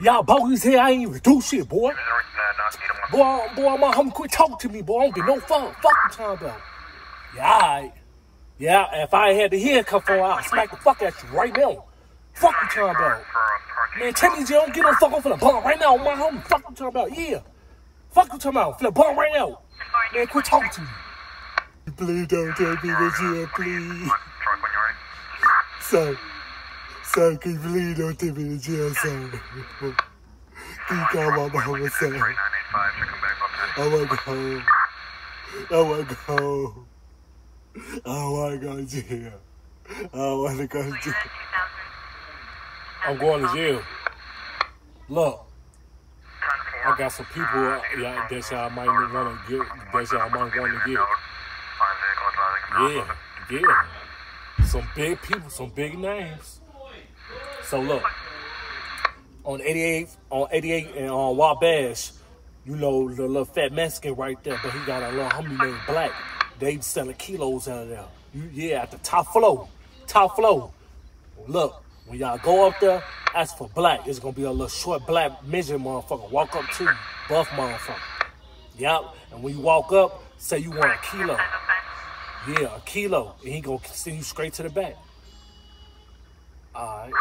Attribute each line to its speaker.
Speaker 1: Y'all bogus here, I ain't even do shit, boy. Boy, boy, my homie quit talking to me, boy. I don't get no fuck. Fuck you talking about. Yeah, alright. Yeah, if I had the hair come from, I'll smack the fuck at you right now. Fuck you talking about. Man, tell me you don't get no fuck off for the bump right now, my homie. Fuck you talking about. Yeah. Fuck you talking about. For the bump right now. Man, quit talking to me. Please don't take me to jail, please. Son, son, can you please don't take me to jail, son? Can you my mama, son? I wanna go home. I wanna go home. I wanna go to jail. I wanna go to jail. I'm going to jail. Look, I got some people yeah, that y'all might want to get. That y'all might want to get. Yeah, yeah. Some big people, some big names. So look, on 88, on 88 and on Wabash, you know the little fat Mexican right there, but he got a little homie named Black. They selling kilos out of there. You, yeah, at the top floor, top floor. Look, when y'all go up there, ask for Black. It's gonna be a little short black midget motherfucker. Walk up to buff motherfucker. Yep. And when you walk up, say you want a kilo. Yeah, a kilo. And he gonna send you straight to the back. All right.